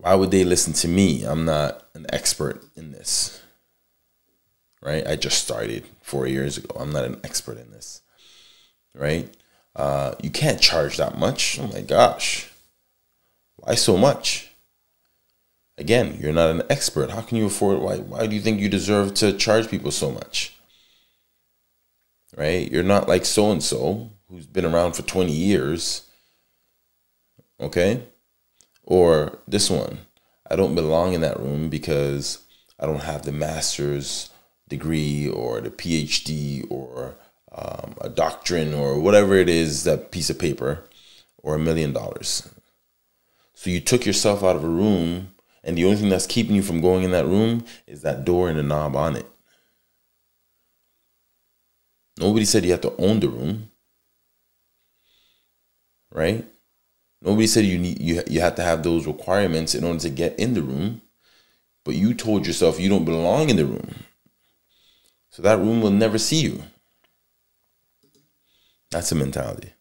why would they listen to me? I'm not an expert in this. Right? I just started four years ago. I'm not an expert in this. Right? Uh, you can't charge that much. Oh my gosh. Why so much? Again, you're not an expert. How can you afford why why do you think you deserve to charge people so much? Right? You're not like so and so who's been around for 20 years. Okay? Or this one. I don't belong in that room because I don't have the master's degree or the PhD or um, a doctrine or whatever it is, that piece of paper, or a million dollars. So you took yourself out of a room, and the only thing that's keeping you from going in that room is that door and the knob on it. Nobody said you have to own the room, right? Nobody said you need you you have to have those requirements in order to get in the room, but you told yourself you don't belong in the room. So that room will never see you. That's a mentality.